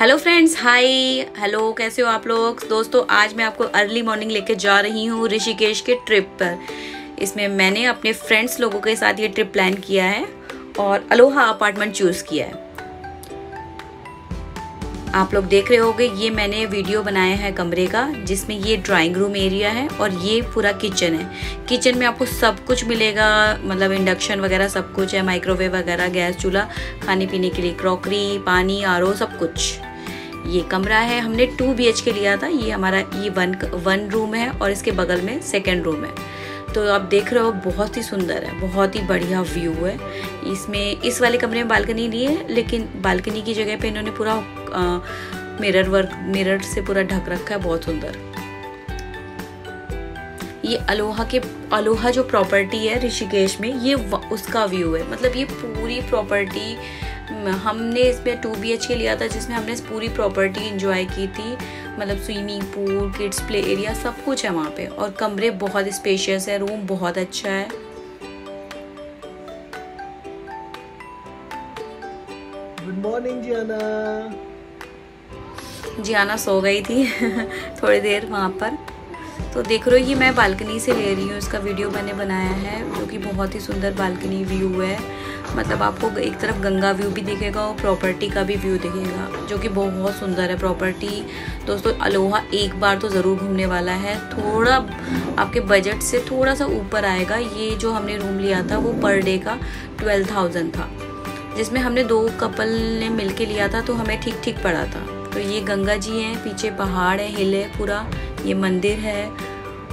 Hello friends hi hello कैसे हो आप लोग? दोस्तों, आज मैं आपको अर्ली मॉर्निंग लेके जा रही हूँ ऋषिकेश के ट्रिप पर। इसमें मैंने अपने फ्रेंड्स लोगों के साथ ये ट्रिप प्लान किया है और अलोहा अपार्टमेंट चूज़ किया है। आप लोग देख रहे होंगे, ये मैंने वीडियो बनाया है कमरे का, जिसमें ये ड्राइंग रूम एरिया है और ये पूरा किचन है। किचन में आपको सब कुछ मिलेगा मतलब इंडक्शन वगैरह सब कुछ है माइक्रोवेव वगैरह, गैस चूल्हा, खाने पीने के लिए क्रॉकरी पानी, आर सब कुछ। ये कमरा है, हमने टू बीएच के लिया था, ये हमारा ये वन वन रूम है और इसके बगल में सेकेंड रूम है। तो आप देख रहे हो, बहुत ही सुंदर है, बहुत ही बढ़िया व्यू है। इसमें, इस वाले कमरे में बालकनी नहीं है, लेकिन बालकनी की जगह पे इन्होंने पूरा मिरर वर्क मिरर से पूरा ढक रखा है, बहुत सुंदर। ये अलोहा के, अलोहा जो प्रॉपर्टी है ऋषिकेश में, ये उसका व्यू है। मतलब ये पूरी प्रॉपर्टी हमने इसमें टू बी के लिया था जिसमें हमने पूरी प्रॉपर्टी इंजॉय की थी। मतलब swimming pool kids play area सब कुछ है वहाँ पे। और कमरे बहुत स्पेशियस है रूम बहुत अच्छा है। गुड मॉर्निंग जियाना जियाना सो गई थी थोड़ी देर वहाँ पर। तो देख रहे हो ये मैं बालकनी से ले रही हूँ इसका वीडियो मैंने बनाया है जो कि बहुत ही सुंदर बालकनी व्यू है। मतलब आपको एक तरफ़ गंगा व्यू भी दिखेगा और प्रॉपर्टी का भी व्यू दिखेगा, जो कि बहुत सुंदर है प्रॉपर्टी दोस्तों अलोहा एक बार तो ज़रूर घूमने वाला है। थोड़ा आपके बजट से थोड़ा सा ऊपर आएगा। ये जो हमने रूम लिया था, वो पर डे का ट्वेल्व थाउज़ेंड था। जिसमें हमने दो कपल ने मिल के लिया था तो हमें ठीक ठीक पड़ा था। तो ये गंगा जी हैं, पीछे पहाड़ है, हिल है पूरा। ये मंदिर है।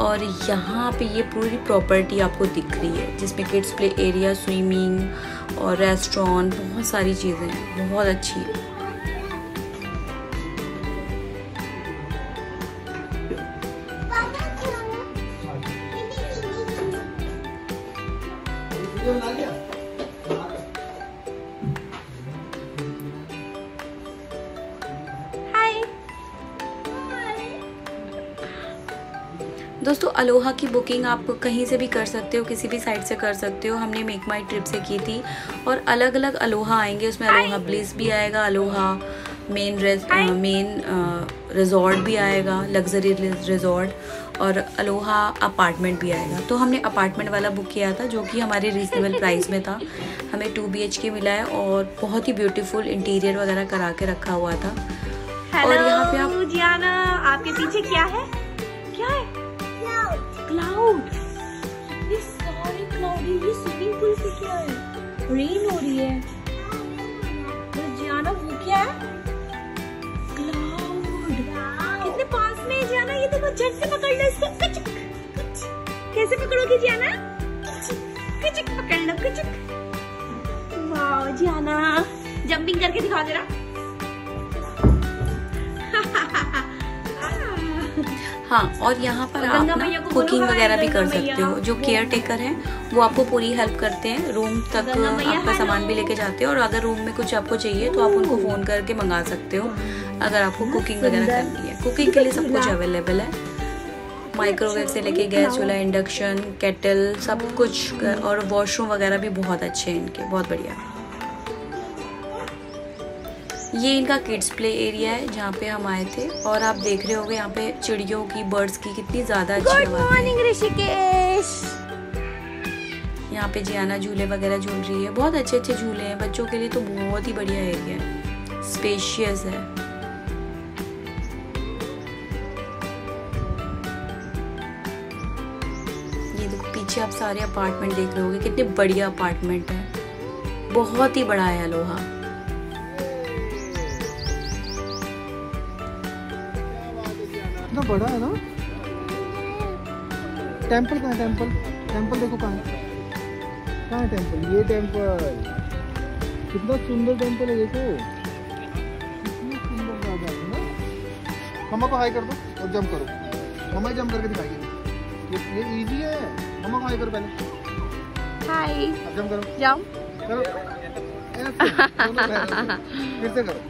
और यहाँ पे ये पूरी प्रॉपर्टी आपको दिख रही है, जिसमें किड्स प्ले एरिया स्विमिंग और रेस्टोरेंट बहुत सारी चीज़ें हैं, बहुत अच्छी है। अलोहा की बुकिंग आप कहीं से भी कर सकते हो किसी भी साइट से कर सकते हो। हमने मेक माई ट्रिप से की थी और अलग अलग अलोहा आएँगे। उसमें अलोहा ब्लिस भी आएगा अलोहा मेन मेन रिजॉर्ट भी आएगा लग्जरी रिजॉर्ट और अलोहा अपार्टमेंट भी आएगा। तो हमने अपार्टमेंट वाला बुक किया था जो कि हमारे रीजनेबल प्राइस में था। हमें टू बी के मिला है और बहुत ही ब्यूटीफुल इंटीरियर वगैरह करा के रखा हुआ था। Hello, और यहाँ पे आप जियाना आपके पीछे क्या है? क्या है? क्लाउड ये सारे क्लाउड है ये स्विमिंग पूल से क्या है? रेन हो रही है। तो जियाना वो क्या है? क्लाउड कितने पास में है जियाना ये देखो झट से पकड़ लो इसको। कचक कैसे पकड़ोगे जियाना कचक पकड़ लो कचक। वाह जियाना जंपिंग करके दिखा दे रहा। हाँ और यहाँ पर आप ना कुकिंग वगैरह भी कर सकते हो। जो केयर टेकर है वो आपको पूरी हेल्प करते हैं रूम तक आपका सामान भी लेके जाते हैं और अगर रूम में कुछ आपको चाहिए तो आप उनको फ़ोन करके मंगा सकते हो अगर आपको कुकिंग वगैरह करनी है। कुकिंग के लिए सब कुछ अवेलेबल है। माइक्रोवेव से लेके गैस चूल्हा इंडक्शन केटल सब कुछ और वॉशरूम वगैरह भी बहुत अच्छे हैं इनके बहुत बढ़िया। ये इनका किड्स प्ले एरिया है जहाँ पे हम आए थे। और आप देख रहे होंगे यहाँ पे चिड़ियों की बर्ड्स की कितनी ज़्यादा अच्छी गुड मॉर्निंग ऋषिकेश यहाँ पे जियाना झूले वगैरह झूल रही है। बहुत अच्छे अच्छे झूले हैं। बच्चों के लिए तो बहुत ही बढ़िया एरिया है। स्पेशियस है। ये देखो पीछे आप सारे अपार्टमेंट देख रहे होगे। कितने बढ़िया अपार्टमेंट है। बहुत ही बड़ा है लोहा। बड़ा है ना? टेंपल कहाँ टेंपल टेंपल देखो कहाँ कहाँ टेंपल ये टेंपल कितना सुंदर टेंपल है देखो। कितना सुंदर राजा है ना। मम्मा को हाई कर दो और जंप करो। मम्मा जंप करके दिखाइए ये ये इजी है। मम्मा को हाई करो पहले। हाय जंप करो। जंप करो। ऐसे। फिर से करो।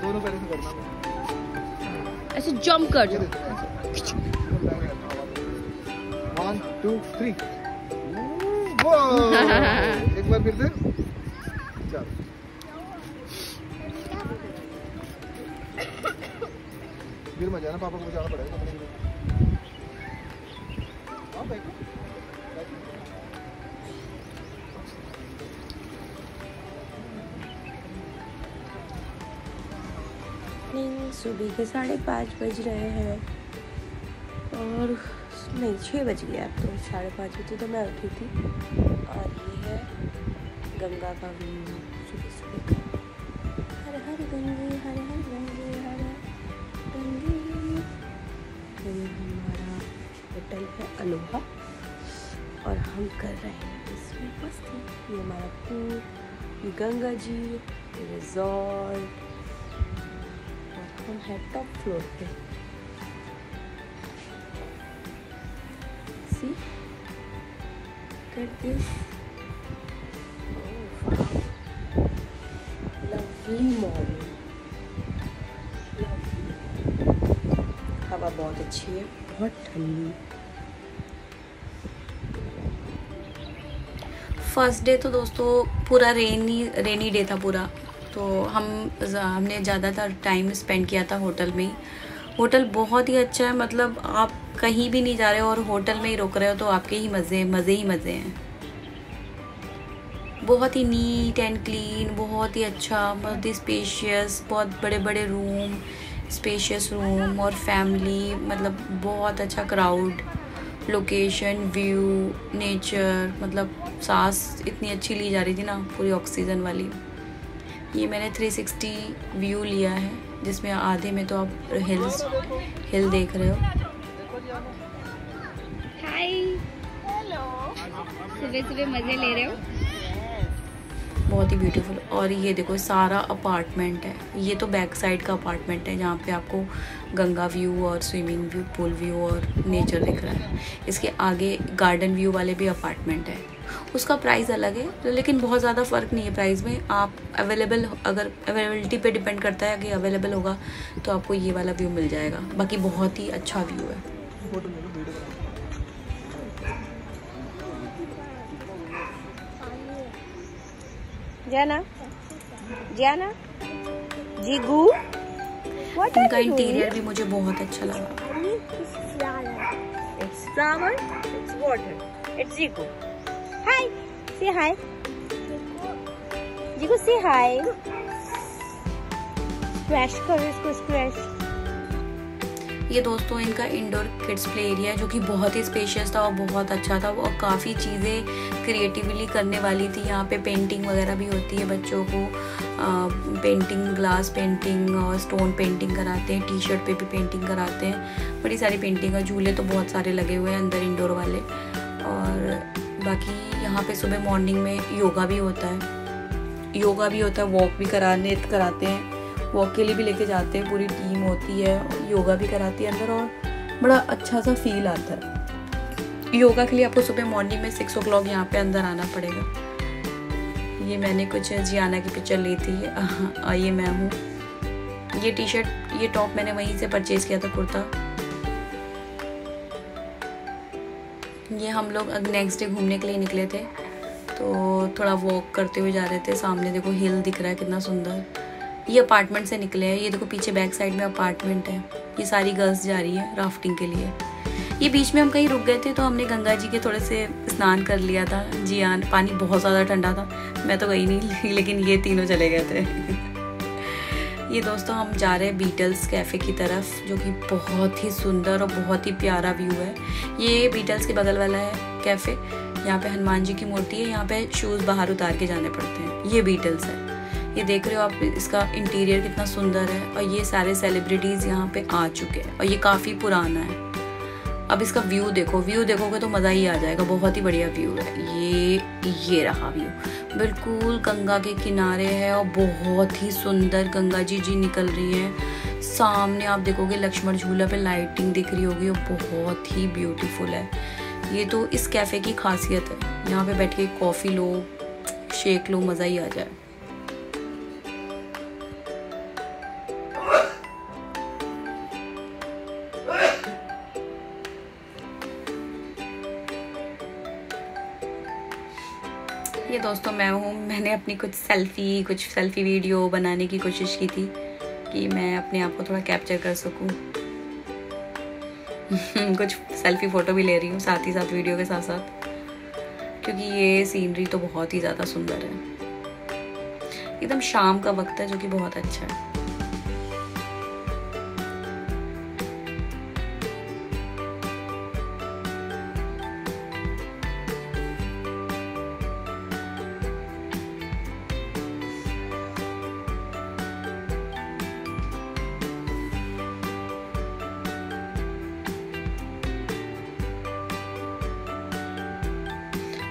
दोनों पैरों से करना। ऐसे जंप कर जाओ। वन टू थ्री एक बार फिर से। फिर मज़ा ना पापा को जाना पड़ेगा। नहीं सुबह के साढ़े पाँच बज रहे हैं। और नहीं छः बज गया अब तो साढ़े पाँच बजे तो मैं उठी थी। और ये है गंगा का व्यू सुबह सुबह का। हर हर गंगे, हर हर गंगे, हर हर गंगे। ये हमारा होटल है अलोहा। और हम कर रहे हैं इसमें मस्ती ये हमारा पूल गंगा जी रिजॉर्ट हम है टॉप फ्लोर पे सी lovely morning. Lovely. हवा बहुत अच्छी है बहुत ठंडी फ़र्स्ट डे तो दोस्तों, पूरा रेनी रेनी डे था पूरा। तो हम हमने ज़्यादातर टाइम स्पेंड किया था होटल में होटल बहुत ही अच्छा है मतलब आप कहीं भी नहीं जा रहे हो और होटल में ही रुक रहे हो तो आपके ही मज़े मज़े ही मज़े हैं। बहुत ही नीट एंड क्लीन बहुत ही अच्छा बहुत ही स्पेशियस बहुत बड़े बड़े रूम स्पेशियस रूम और फैमिली मतलब बहुत अच्छा क्राउड लोकेशन व्यू नेचर मतलब सांस इतनी अच्छी ली जा रही थी ना, पूरी ऑक्सीजन वाली। ये मैंने 360 व्यू लिया है जिसमें आधे में तो आप हिल्स हिल देख रहे हो। हाय सुबह सुबह मज़े ले रहे हो? बहुत ही ब्यूटीफुल और ये देखो सारा अपार्टमेंट है। ये तो बैक साइड का अपार्टमेंट है जहाँ पे आपको गंगा व्यू और स्विमिंग व्यू पूल व्यू और नेचर दिख रहा है। इसके आगे गार्डन व्यू वाले भी अपार्टमेंट है। उसका प्राइस अलग है तो लेकिन बहुत ज़्यादा फ़र्क नहीं है प्राइस में आप अवेलेबल अगर अवेलेबिलिटी पे डिपेंड करता है कि अवेलेबल होगा तो आपको ये वाला व्यू मिल जाएगा बाकी बहुत ही अच्छा व्यू है जाना जाना जीगू इनका इंटीरियर भी मुझे बहुत अच्छा लगा It's flower. It's water. It's Jigu. Hi. Say hi. Jigu, say hi. Splash करो इसको splash. ये दोस्तों इनका इंडोर किड्स प्ले एरिया जो कि बहुत ही स्पेशियस था और बहुत अच्छा था और काफ़ी चीज़ें क्रिएटिवली करने वाली थी यहाँ पे पेंटिंग वगैरह भी होती है बच्चों को आ, पेंटिंग ग्लास पेंटिंग और स्टोन पेंटिंग कराते हैं टी शर्ट पे भी पेंटिंग कराते हैं बड़ी सारी पेंटिंग है झूले तो बहुत सारे लगे हुए हैं अंदर इंडोर वाले और बाकी यहाँ पे सुबह मॉर्निंग में योगा भी होता है। योगा भी होता है वॉक भी कराने, कराते हैं। वॉक के लिए भी लेके जाते हैं, पूरी टीम होती है योगा भी कराती है अंदर और बड़ा अच्छा सा फील आता है। योगा के लिए आपको सुबह मॉर्निंग में सिक्स ओ क्लॉक यहाँ पर अंदर आना पड़ेगा। ये मैंने कुछ जियाना की पिक्चर ली थी। ये मैं हूँ। ये टी शर्ट ये टॉप मैंने वहीं से परचेज़ किया था कुर्ता। ये हम लोग नेक्स्ट डे घूमने के लिए निकले थे। तो थोड़ा वॉक करते हुए जा रहे थे। सामने देखो हिल दिख रहा है, कितना सुंदर। ये अपार्टमेंट से निकले हैं। ये देखो पीछे बैक साइड में अपार्टमेंट है। ये सारी गर्ल्स जा रही है राफ्टिंग के लिए। ये बीच में हम कहीं रुक गए थे तो हमने गंगा जी के थोड़े से स्नान कर लिया था। जी हाँ पानी बहुत ज़्यादा ठंडा था। मैं तो गई नहीं, लेकिन ये तीनों चले गए थे। ये दोस्तों हम जा रहे हैं बीटल्स कैफ़े की तरफ़, जो कि बहुत ही सुंदर और बहुत ही प्यारा व्यू है। ये बीटल्स के बगल वाला है कैफ़े यहाँ पे हनुमान जी की मूर्ति है, यहाँ पे शूज़ बाहर उतार के जाने पड़ते हैं। ये बीटल्स है। ये देख रहे हो आप, इसका इंटीरियर कितना सुंदर है, और ये सारे सेलिब्रिटीज़ यहाँ पे आ चुके हैं, और ये काफ़ी पुराना है। अब इसका व्यू देखो व्यू देखोगे तो मज़ा ही आ जाएगा, बहुत ही बढ़िया व्यू है। ये ये रहा व्यू बिल्कुल गंगा के किनारे है और बहुत ही सुंदर गंगा जी जी निकल रही है। सामने आप देखोगे लक्ष्मण झूला पे लाइटिंग दिख रही होगी और बहुत ही ब्यूटीफुल है। ये तो इस कैफ़े की खासियत है। यहाँ पे बैठ के कॉफ़ी लो शेक लो, मज़ा ही आ जाए। दोस्तों, मैं हूँ। मैंने अपनी कुछ सेल्फ़ी कुछ सेल्फ़ी वीडियो बनाने की कोशिश की थी कि मैं अपने आप को थोड़ा कैप्चर कर सकूँ। कुछ सेल्फी फ़ोटो भी ले रही हूँ, साथ ही साथ वीडियो के साथ साथ। क्योंकि ये सीनरी तो बहुत ही ज़्यादा सुंदर है। एकदम शाम का वक्त है, जो कि बहुत अच्छा है।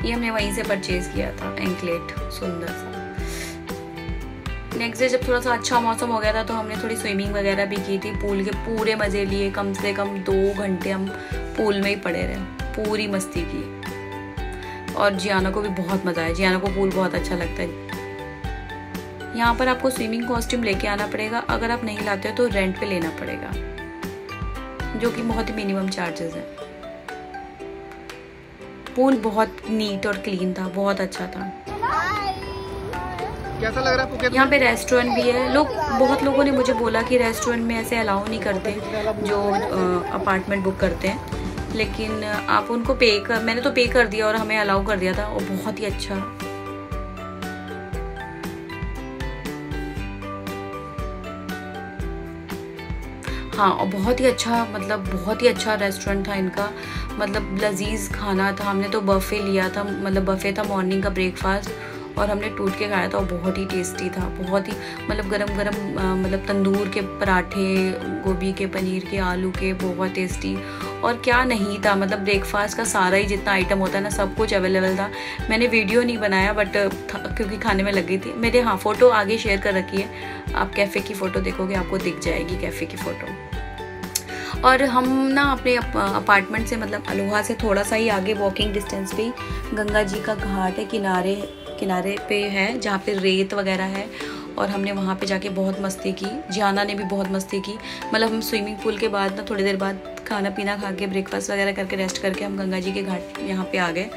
ये हमने वहीं से परचेज किया था एंकलेट सुंदर सा। नेक्स्ट डे जब थोड़ा सा अच्छा मौसम हो गया था तो हमने थोड़ी स्विमिंग वगैरह भी की थी पूल के पूरे मज़े लिए, कम से कम दो घंटे हम पूल में ही पड़े रहे, पूरी मस्ती की। और जियाना को भी बहुत मज़ा आया, जियाना को पूल बहुत अच्छा लगता है। यहाँ पर आपको स्विमिंग कॉस्ट्यूम लेके आना पड़ेगा, अगर आप नहीं लाते हो तो रेंट पे लेना पड़ेगा, जो कि बहुत ही मिनिमम चार्जेस है। पूल बहुत नीट और क्लीन था बहुत अच्छा था। कैसा लग रहा है यहाँ पे रेस्टोरेंट भी है। लोग बहुत लोगों ने मुझे बोला कि रेस्टोरेंट में ऐसे अलाउ नहीं करते जो अपार्टमेंट बुक करते हैं। लेकिन आप उनको पे कर मैंने तो पे कर दिया और हमें अलाउ कर दिया था और बहुत ही अच्छा। हाँ और बहुत ही अच्छा मतलब बहुत ही अच्छा रेस्टोरेंट था इनका। मतलब लजीज खाना था, हमने तो बफ़े लिया था मतलब बफ़े था मॉर्निंग का ब्रेकफास्ट और हमने टूट के खाया था और बहुत ही टेस्टी था। बहुत ही मतलब गरम गरम मतलब तंदूर के पराठे, गोभी के पनीर के आलू के, बहुत टेस्टी और क्या नहीं था मतलब ब्रेकफास्ट का सारा ही जितना आइटम होता है ना, सब कुछ अवेलेबल था। मैंने वीडियो नहीं बनाया बट क्योंकि खाने में लग थी। मेरे हाँ फ़ोटो आगे शेयर कर रखी है। आप कैफ़े की फ़ोटो देखोगे, आपको दिख जाएगी कैफ़े की फ़ोटो और हम ना अपने अपार्टमेंट से मतलब अलोहा से थोड़ा सा ही आगे वॉकिंग डिस्टेंस पे गंगा जी का घाट है, किनारे किनारे पे है, जहाँ पे रेत वगैरह है। और हमने वहाँ पे जाके बहुत मस्ती की। जियाना ने भी बहुत मस्ती की। मतलब हम स्विमिंग पूल के बाद ना, थोड़ी देर बाद खाना पीना खा के ब्रेकफास्ट वगैरह करके रेस्ट करके हम गंगा जी के घाट यहाँ पे आ गए,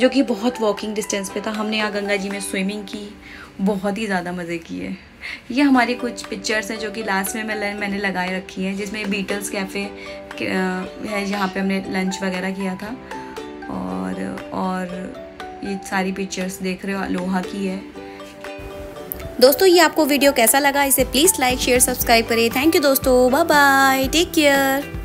जो कि बहुत वॉकिंग डिस्टेंस पे था। हमने यहाँ गंगा जी में स्विमिंग की, बहुत ही ज़्यादा मज़े किए। ये हमारी कुछ पिक्चर्स हैं जो कि लास्ट में मैं मैंने लगाए रखी हैं, जिसमें बीटल्स कैफ़े है, जहाँ पे हमने लंच वगैरह किया था। और और ये सारी पिक्चर्स देख रहे हो, लोहा की है। दोस्तों, ये आपको वीडियो कैसा लगा? इसे प्लीज़ लाइक शेयर सब्सक्राइब करें। थैंक यू दोस्तों। Bye bye take care